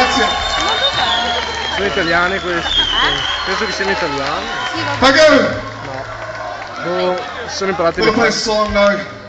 grazie. Sono italiane queste. Eh? Penso che siano italiane. Sì, Pagano! No. Boh, sono imparate. le fa.